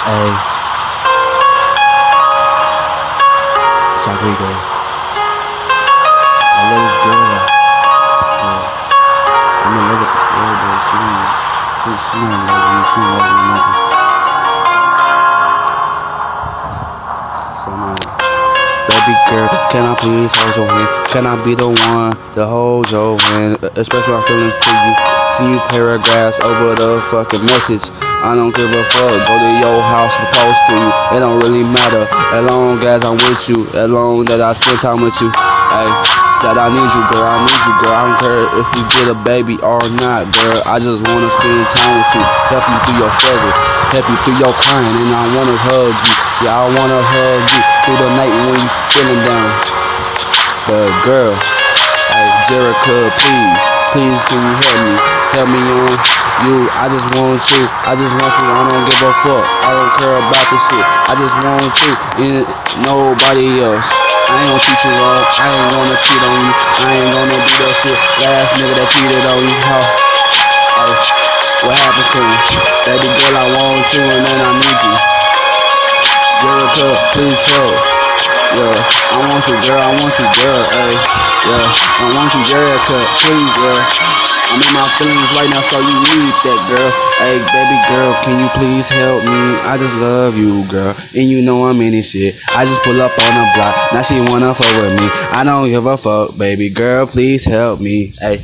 Hey. Shabrigo. I love this girl. But I'm in love with this girl, but she she, she not in love with me. She don't love me nothing. So like, girl, can I please hold your hand? Can I be the one to hold your hand? Especially my feelings to you. See you paragraphs over the fucking message. I don't give a fuck. Go to your house, propose to you. It don't really matter. As long as I'm with you. As long as I spend time with you. Hey, that I need you, girl. I need you, girl. I don't care if you get a baby or not, girl. I just wanna spend time with you. Help you through your struggle. Help you through your crying. And I wanna hug you. Yeah, I wanna hug you through the night when you feeling down. But girl, hey, Jerrica, please, please, can you help me? Help me on you. I just want you. I just want you. I don't give a fuck. I don't care about this shit. I just want you and nobody else. I ain't gonna treat you wrong. I ain't gonna cheat on you. I ain't gonna do that shit. Last nigga that cheated on you. How? Oh, hey, what happened to me? Baby girl, I want you and then I. Please help. Yeah, I want you, girl. I want you, girl. Hey, yeah, I want you, Jerrica. Please, girl. I'm in my feelings right now, so you need that, girl. Hey, baby girl, can you please help me? I just love you, girl. And you know I'm in this shit. I just pull up on the block. Now she wanna fuck with me. I don't give a fuck, baby girl. Please help me. Hey.